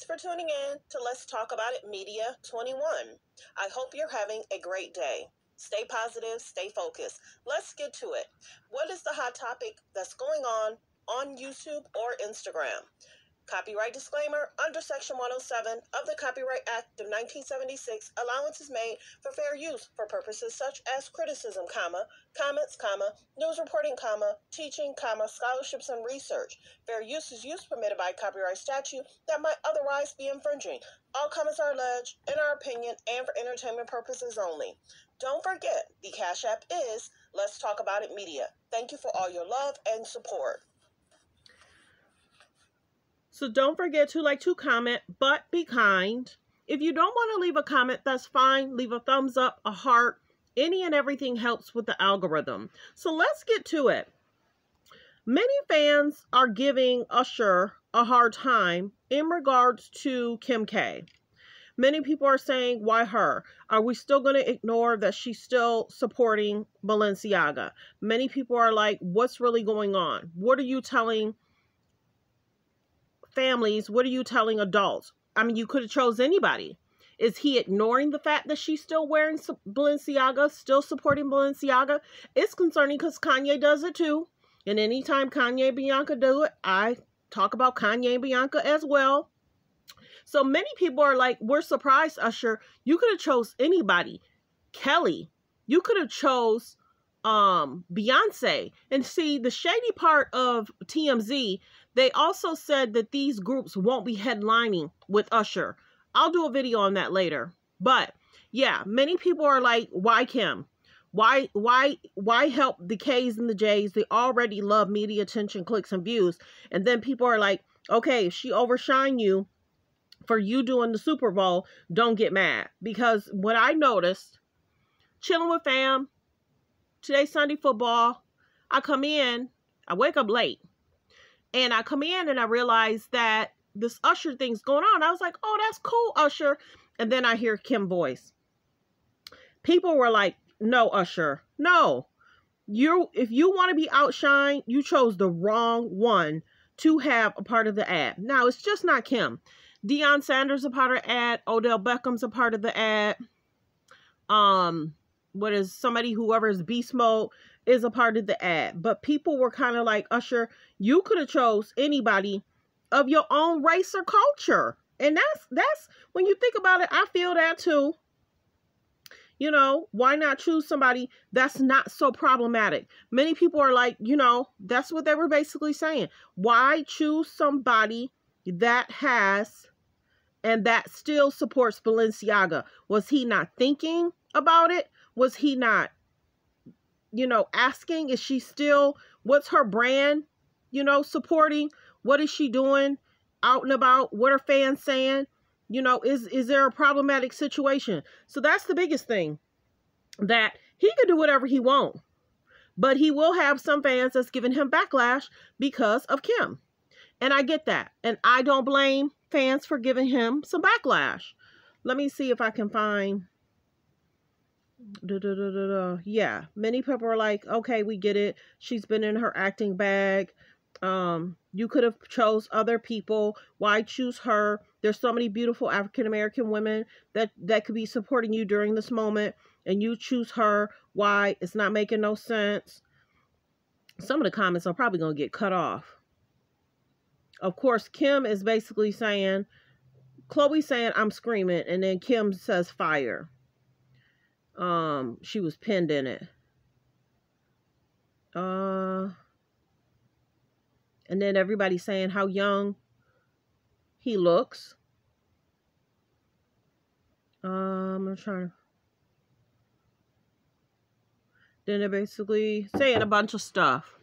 Thanks for tuning in to Let's Talk About It Media 21. I hope you're having a great day. Stay positive, stay focused. Let's get to it. What is the hot topic that's going on on YouTube or Instagram? Copyright disclaimer Under Section 107 of the Copyright Act of 1976, allowance is made for fair use for purposes such as criticism, comma, comments, comma, news reporting, comma, teaching, comma, scholarships and research. Fair use is use permitted by copyright statute that might otherwise be infringing. All comments are alleged, in our opinion, and for entertainment purposes only. Don't forget, the Cash App is Let's Talk About It Media. Thank you for all your love and support. So don't forget to like to comment, but be kind. If you don't want to leave a comment, that's fine. Leave a thumbs up, a heart. Any and everything helps with the algorithm. So let's get to it. Many fans are giving Usher a hard time in regards to Kim K. Many people are saying, why her? Are we still going to ignore that she's still supporting Balenciaga? Many people are like, what's really going on? What are you telling families, what are you telling adults? I mean, you could have chose anybody. Is he ignoring the fact that she's still wearing Balenciaga, still supporting Balenciaga? It's concerning because Kanye does it too. And anytime Kanye and Bianca do it, I talk about Kanye and Bianca as well. So many people are like, we're surprised, Usher. You could have chose anybody. Kelly. You could have chose um Beyonce. And see, the shady part of TMZ, they also said that these groups won't be headlining with Usher. I'll do a video on that later. But yeah, many people are like, why Kim? Why why why help the K's and the J's? They already love media attention, clicks, and views. And then people are like, okay, she overshine you for you doing the Super Bowl, don't get mad. Because what I noticed, chilling with fam, today Sunday football, I come in, I wake up late. And I come in and I realize that this Usher thing's going on. I was like, oh, that's cool, Usher. And then I hear Kim voice. People were like, no, Usher, no. You if you want to be outshined, you chose the wrong one to have a part of the ad. Now it's just not Kim. Deion Sanders a part of the ad. Odell Beckham's a part of the ad. Um, what is somebody whoever's beast mode is a part of the ad. But people were kind of like, Usher, you could have chose anybody of your own race or culture. And that's that's when you think about it, I feel that too. You know, why not choose somebody that's not so problematic? Many people are like, you know, that's what they were basically saying. Why choose somebody that has and that still supports Balenciaga? Was he not thinking about it? Was he not you know, asking, is she still, what's her brand, you know, supporting? What is she doing out and about? What are fans saying? You know, is, is there a problematic situation? So that's the biggest thing that he can do whatever he want, but he will have some fans that's giving him backlash because of Kim. And I get that. And I don't blame fans for giving him some backlash. Let me see if I can find Yeah, many people are like, okay, we get it. She's been in her acting bag. Um, you could have chose other people. Why choose her? There's so many beautiful African American women that that could be supporting you during this moment, and you choose her. Why? It's not making no sense. Some of the comments are probably gonna get cut off. Of course, Kim is basically saying, Khloe saying I'm screaming, and then Kim says fire um she was pinned in it. Uh and then everybody saying how young he looks. Um i'm trying to then they're basically saying a bunch of stuff